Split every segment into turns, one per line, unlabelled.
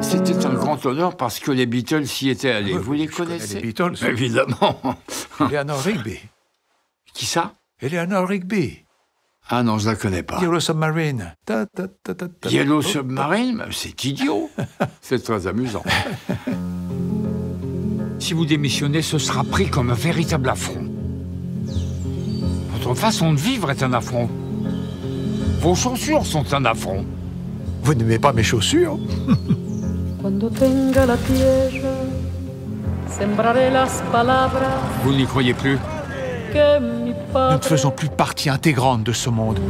C'était un grand honneur parce que les Beatles y étaient allés.
Oui,
Vous les connaissez
les Beatles.
Évidemment.
Eleanor Rigby.
Qui ça?
Eleanor Rigby.
Ah non, je la connais pas.
Yellow Submarine. Ta, ta, ta, ta, ta.
Yellow
Oh,
Submarine, c'est idiot. c'est très amusant. si vous démissionnez, ce sera pris comme un véritable affront. Votre façon de vivre est un affront. Vos chaussures sont un affront.
Vous n'aimez pas mes chaussures
Vous n'y croyez plus
que mi
Nous ne faisons plus partie intégrante de ce monde.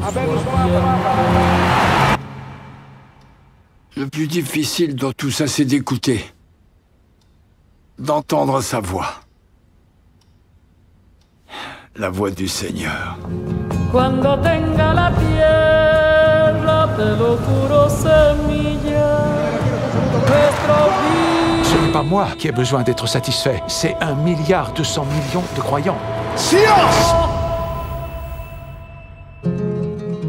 Le plus difficile dans tout ça, c'est d'écouter. D'entendre sa voix. La voix du Seigneur.
Cuando tenga la te lo juro, semilla. Nuestro
Ce n'est pas moi qui ai besoin d'être satisfait, c'est un milliard deux cents millions de croyants.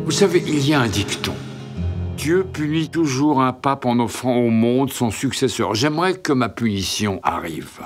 Vous savez, il y a un dicton. Dieu punit toujours un pape en offrant au monde son successeur. J'aimerais que ma punition arrive.